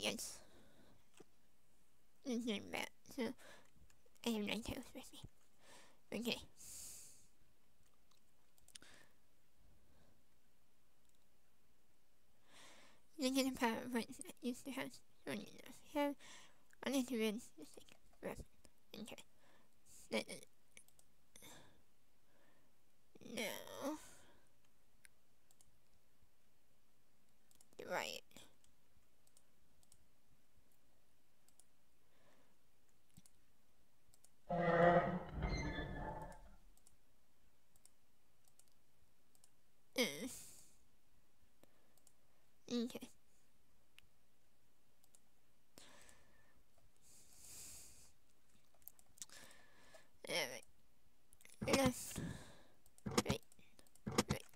Guys. This is Matt, so I have nine tails with me. Okay. Look at the power points that used to have. Here, I need to read this thing. Okay. Then, uh, no. Right. Mm. Okay. Alright. Left. Right. Right.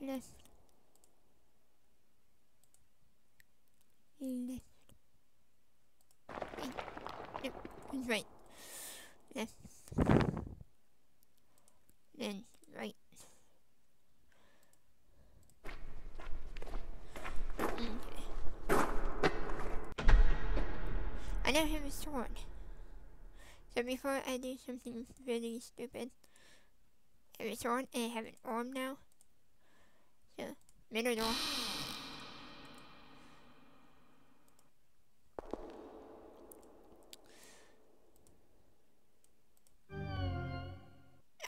Left. Left. Right. Yep. It's right. Left. Then right. Okay. I So before I do something really stupid, I have a sword and I have an arm now. So, middle door.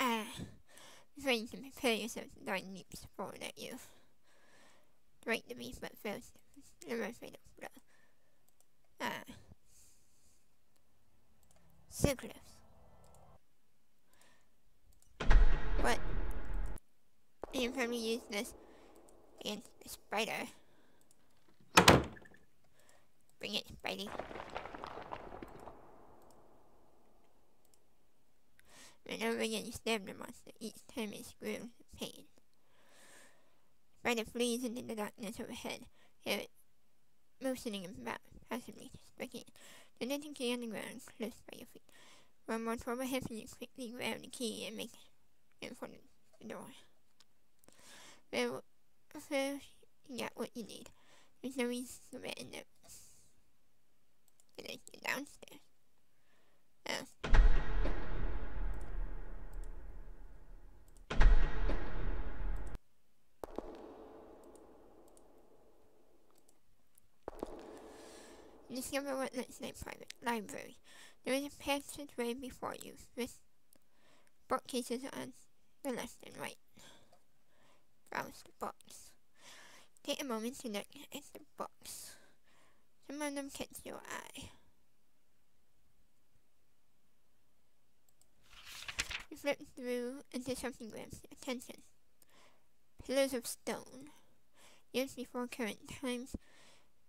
Ah, before you can prepare yourself to die leaps forward at you. Right to me, but first, never afraid of blood. Ah. Close. But, I can probably use this against the spider. Bring it, Spidey. Whenever you stab the monster, each time it screams in pain. Spider flees into the darkness overhead, hear it motioning about, possibly striking. The key on the ground, close by your feet. One more hip and you quickly grab the key and make it in of the door. Well, well, you got what you need. There's no reason to abandon it. Can I get downstairs? Oh. Looks like private library. There is a passageway before you with bookcases on the left and right. Browse the books. Take a moment to look at the books. Some of them catch your eye. You flip through until something grabs your attention. Pillars of stone. Used before current times,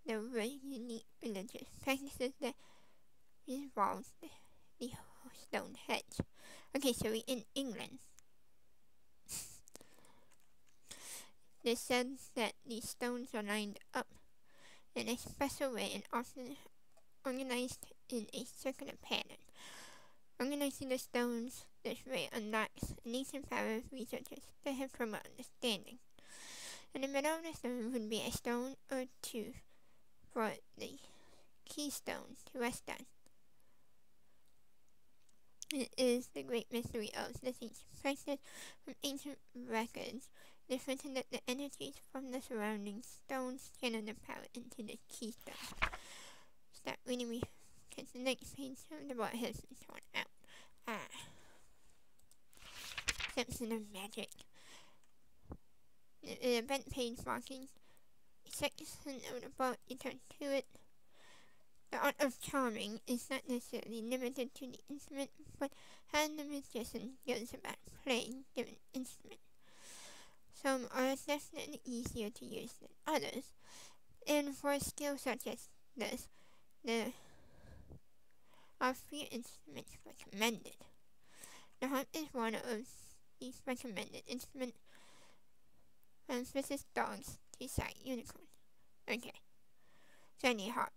there were unique religious practices that involved the, the stone hedge. Okay, so we're in England. They said that these stones are lined up in a special way and often organized in a circular pattern. Organizing the stones this way unlocks an ancient power of researchers that have trouble understanding. In the middle of the stone would be a stone or two the keystone to rest on. It is the great mystery of ancient practice from ancient records different in that the energies from the surrounding stones channel the power into the keystone. Start reading me because the next page of the book has been torn out. Ah. Simpson of Magic. The, the event page marking a the book, you it. The art of charming is not necessarily limited to the instrument, but how the musician goes about playing different instruments. Some are definitely easier to use than others, and for skills such as this, there are few instruments recommended. The harp is one of these recommended instruments, and Mrs. Dogs decide unicorn. Okay. Shiny harp.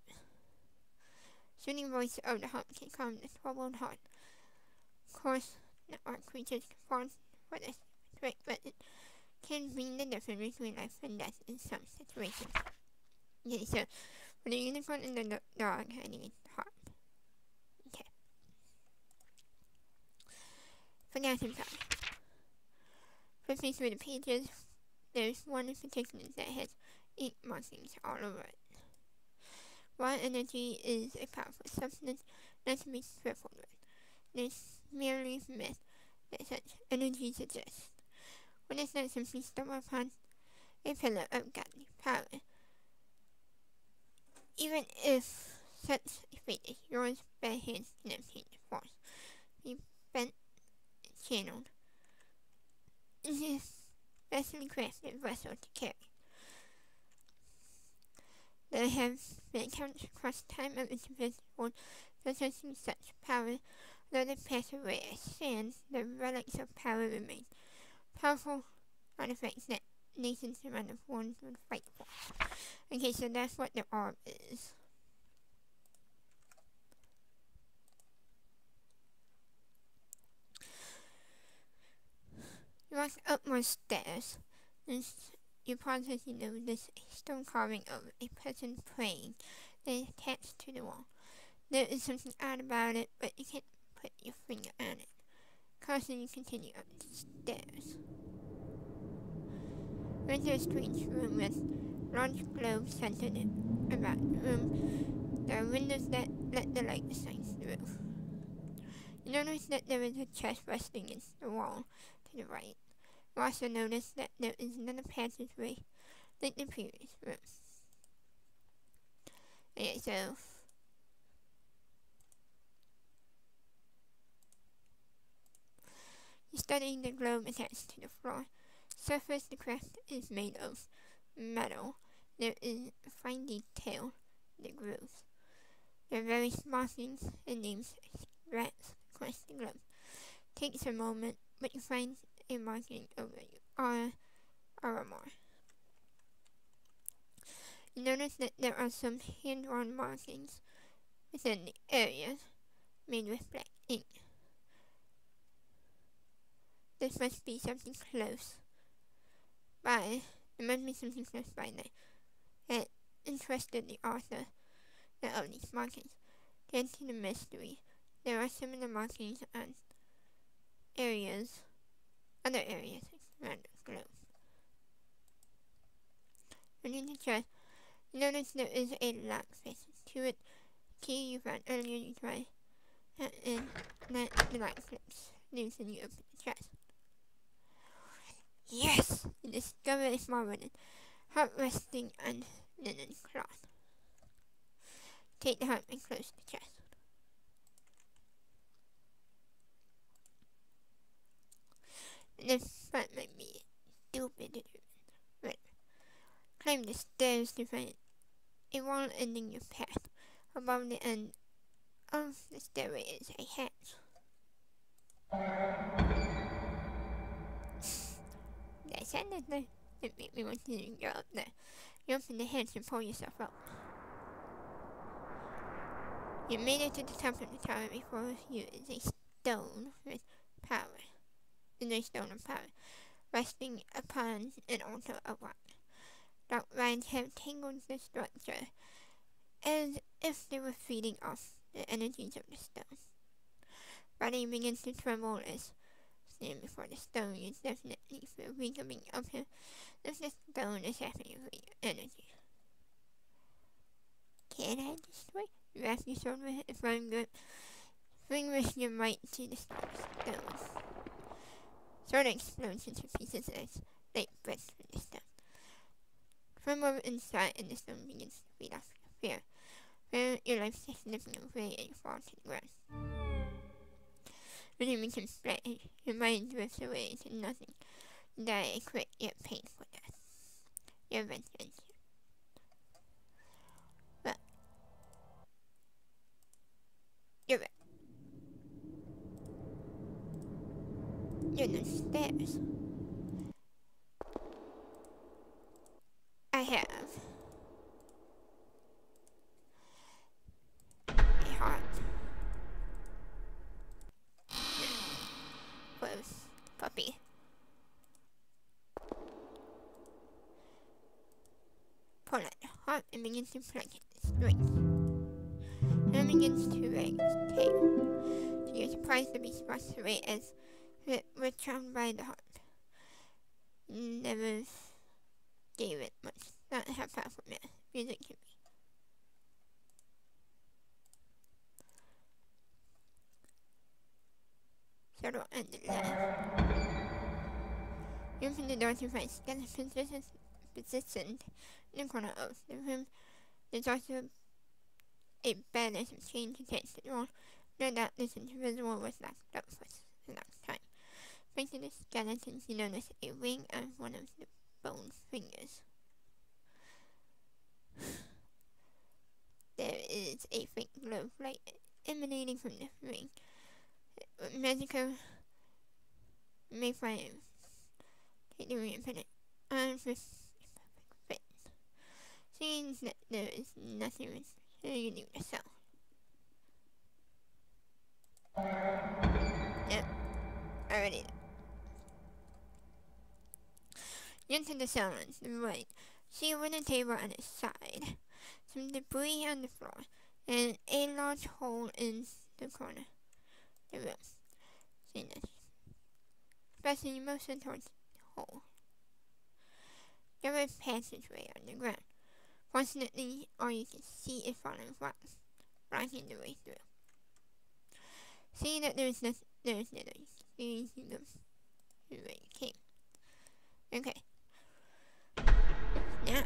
Soothing voice of the harp can calm the troubled heart. Of course, that our creatures fall for this trick, but it can mean the difference between life and death in some situations. Okay, so for the unicorn and the dog, I need heart. Okay. Forgotten fact. Flipping through the pages, there's one in particular that has eight markings all over it. Raw energy is a powerful substance not to be trifled with. It is merely myth that such energies exist. One is not simply stumble upon a pillar of godly power. Even if such a fate is yours, bad hands can obtain the force. Be bent channeled into a specially crafted vessel to carry. There have been accounts across time of individuals possessing such power, though they pass away as sand, the relics of power remain. Powerful artifacts that nations around the world would fight for. Okay, so that's what the orb is. You walk up more stairs, and you you notice a stone carving of a person praying that is attached to the wall. There is something odd about it, but you can't put your finger on it. Causing you continue up the stairs. Enter a strange room with large globes centered about the room. There are windows that let the light shine through. You notice that there is a chest resting against the wall to the right. You also notice that there is another passageway like the previous room. Okay, so studying the globe attached to the floor. Surface the craft is made of metal. There is fine detail the grooves. There are very various markings and names scratched across the globe. Takes a moment, but you find a marking over oh, or, or more. You notice that there are some hand-drawn markings within the areas made with black ink. This must be something close by. It must be something close by that, that interested the author of these markings. To answer the mystery, there are similar markings on areas, other areas around the globe. Within the chest, notice there is a lock facing to it. Key you found earlier, you try, and let the lock flips loose and you open the chest. Yes! You discover a small wooden heart resting on linen cloth. Take the heart and close the chest. This front might be stupid, but climb the stairs to find a wall ending your path. Above the end of the stairway is a hatch. That they it made me want to go up there. You open the hatch and pull yourself up. You made it to the top of the tower before you is a stone with power. In the stone of power, resting upon an altar of rock. Dark vines have tangled the structure as if they were feeding off the energies of the stone. Body begins to tremble as stand before the stone, you definitely feel becoming uphill if the stone is happening for your energy. Can I destroy? Wrap your sword with it if I'm good. Swing with your might to the stone. Sword explodes into pieces as light bursts from the stone. Over inside and the stone begins to feed off your fear. Where your life is slipping away and you fall to the ground. When you can split, your mind drifts away into nothing. Die a quick yet painful death. Your vengeance. You know stairs. I have a heart. Close puppy. Pull out the heart and begin to plug it straight. Then begins to wag its tail. To your surprise, the beast runs away as it was charmed by the harp. Never gave it much thought how powerful music can be. Settle ended there. You open the door to find skeletons positioned in the corner of the room. There's also a bed and some chain to catch the door. No doubt this individual was locked up for a long time. To the skeletons, you notice a ring on one of the bone fingers. there is a faint glow of light emanating from the ring. Magical may find the ring and perfect fit. Seeing that there is nothing you leave yourself. Yep, already Into the on the right. See a wooden table on its side, some debris on the floor, and a large hole in the corner the room. See this. Pressing motion towards the hole. There is a passageway on the ground. Fortunately, all you can see is falling rocks, blocking the way through. See that there is no, there is no, you can see the way you came. Okay. Now,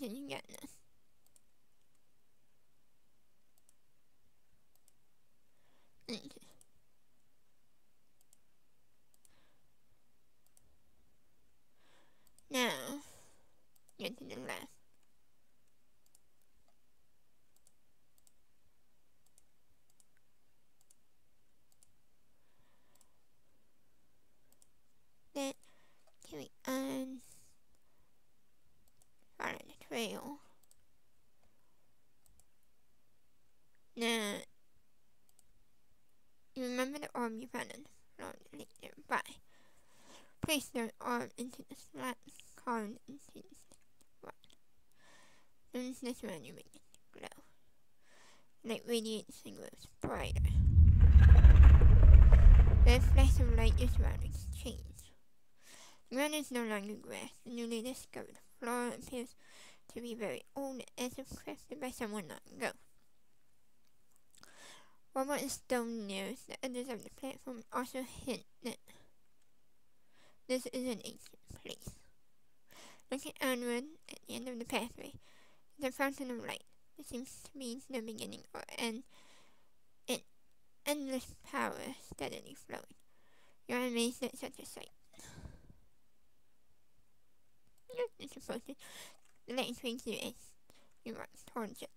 can you get this? Okay. Now, get to the left. Then, carry on. Follow the trail. Now, you orb you the floor nearby. Place the orb into the slot carved into the rock. Then this one you make it glow. Light radiates and grows brighter. The flash of light your surroundings change. The ground is no longer grass, the newly discovered floor appears to be very old as if crafted by someone long ago. Rubble and stone near the edges of the platform also hint that this is an ancient place. Looking onward at the end of the pathway is a fountain of light. It seems to be the beginning or end an endless power steadily flowing. You're amazed at such a sight. You're supposed to the light intrigues you as you run towards it.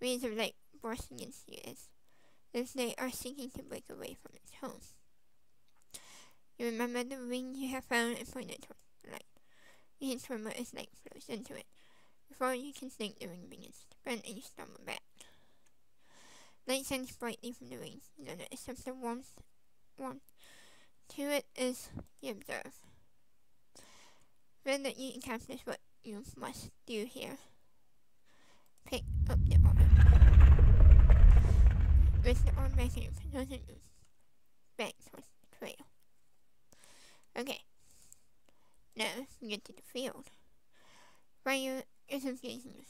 Rays of light bursting against you as, they are seeking to break away from its home. You remember the ring you have found and pointed towards the light. You hit swimmer as light flows into it. Before you can think, the ring begins to burn and you stumble back. Light shines brightly from the ring. You don't notice something warmth, warmth to it as you observe. Then that you accomplish what you must do here. Pick up the the orb back in your position, back towards the trail. Okay. Now, get to the field. Fire is engaging.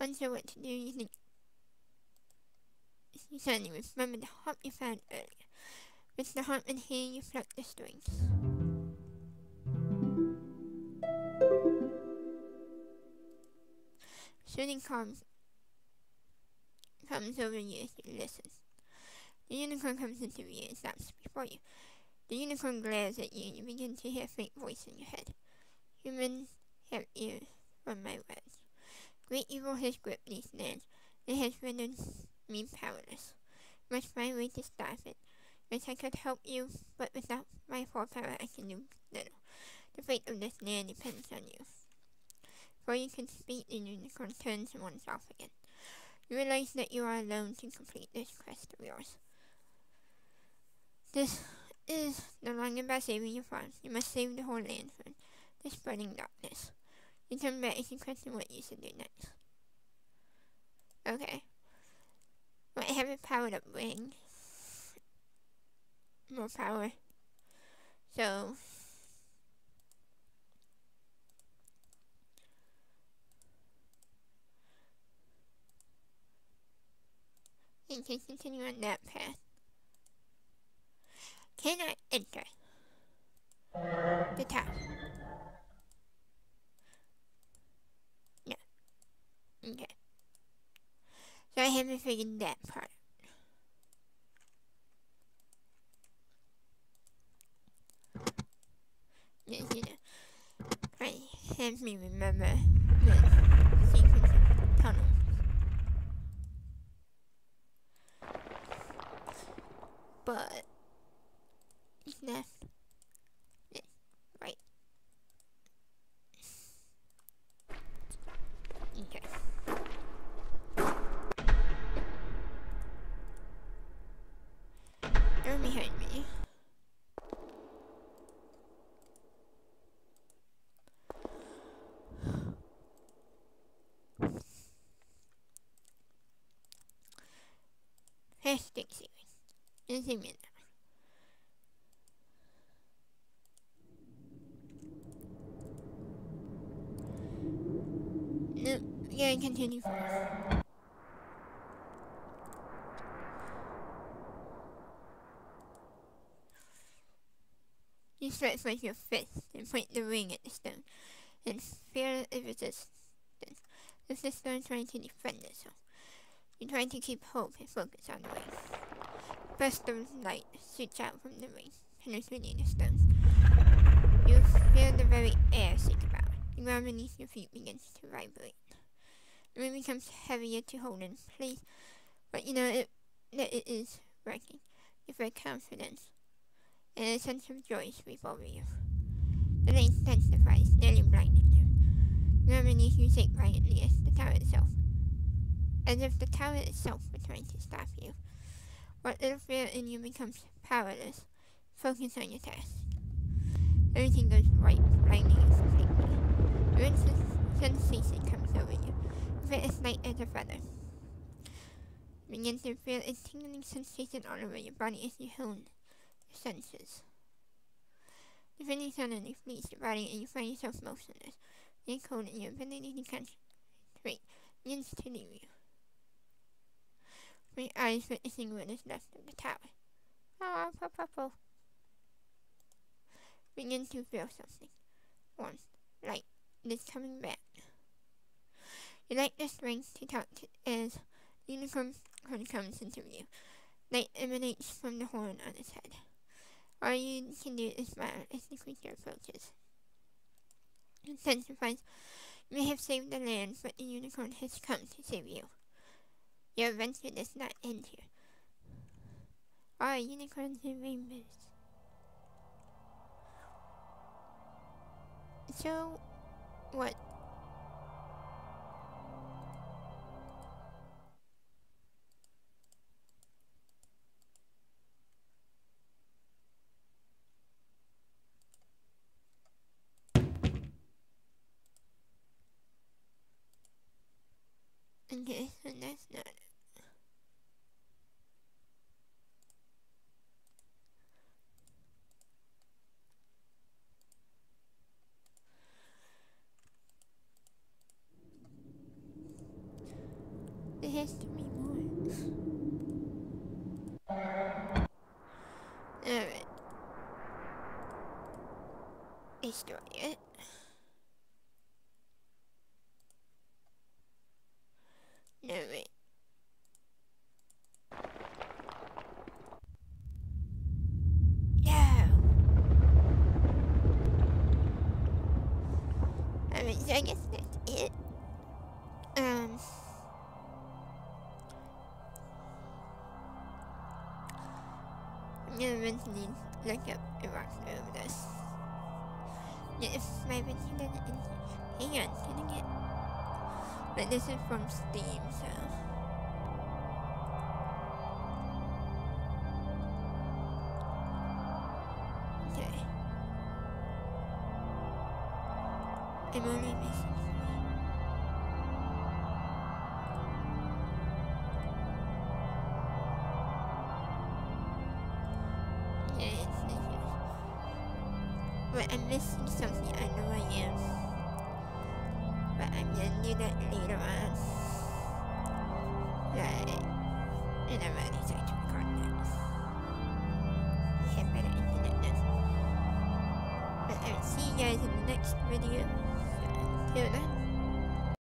Unsure what to do, you think you suddenly remember the harp you found earlier. With the harp in hand, you pluck the strings. Shooting comes comes over you you listen. The unicorn comes into view and stops before you. The unicorn glares at you and you begin to hear a faint voice in your head. Humans have ears from my words. Great evil has gripped these lands and has rendered me powerless. Must find a way to stop it. which I could help you, but without my full power I can do little. The fate of this land depends on you. Before you can speak, the unicorn turns runs off again. You realize that you are alone to complete this quest of yours. This is no longer about saving your farm. You must save the whole land from the spreading darkness. You turn back and question what you should do next. Okay. I have a powered up ring. More power. So, can continue on that path. Can I enter the tower? No. Okay. So I haven't figured that part. Yes, you know. I have me remember the sequence of tunnels. But left, right. Okay. They're behind me. Hashtag series. Is a minute. No, yeah, continue first. You stretch like your fist and point the ring at the stone, and fear of resistance. This is stone trying to defend itself. You're trying to keep hope and focus on the ring. Burst of light shoots out from the ring, penetrating the stones. You feel the very air shake about. The ground beneath your feet begins to vibrate. The ring becomes heavier to hold in place, but you know it, that it is working. You feel confidence, and a sense of joy sweep over you. The light intensifies, nearly blinding you. The ground beneath you shake violently as the tower itself, as if the tower itself were trying to stop you. What little fear in you becomes powerless. Focus on your task. Everything goes right, blinding you completely. Your sensation comes over you. Feel as light as a feather. Begin to feel a tingling sensation all over your body as you hone your senses. The feeling suddenly flees your body and you find yourself motionless. You're cold and your ability to concentrate begins to leave you. My eyes witnessing what is left of the tower. Ah, oh, purple. Begin to feel something. Warmth, light, is coming back. You like the strength to talk to as unicorn comes into view. Light emanates from the horn on its head. All you can do is smile as the creature approaches. Intensifies. You may have saved the land, but the unicorn has come to save you. Your adventure does not end here. Are unicorns and rainbows? So, what? Okay, so that's not No, wait. No. Alright, so I guess that's it. Um. I'm gonna eventually look up the rock over this. If my video doesn't end, hang on, can I get. But this is from Steam, so. Okay. I'm only missing.